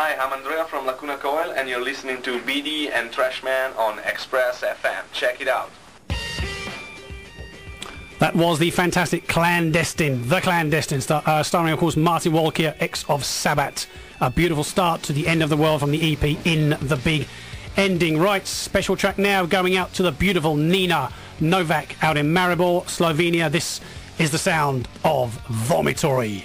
Hi, I'm Andrea from Lacuna Coil and you're listening to BD and Thrashman on Express FM. Check it out. That was the fantastic Clan Destined, The Clan Destined, star, uh, starring, of course, Marty Walkyier, ex of Sabbat. A beautiful start to the end of the world from the EP In the Big Ending. Right, special track now going out to the beautiful Nina Novak out in Maribor, Slovenia. This is the sound of Vomitory.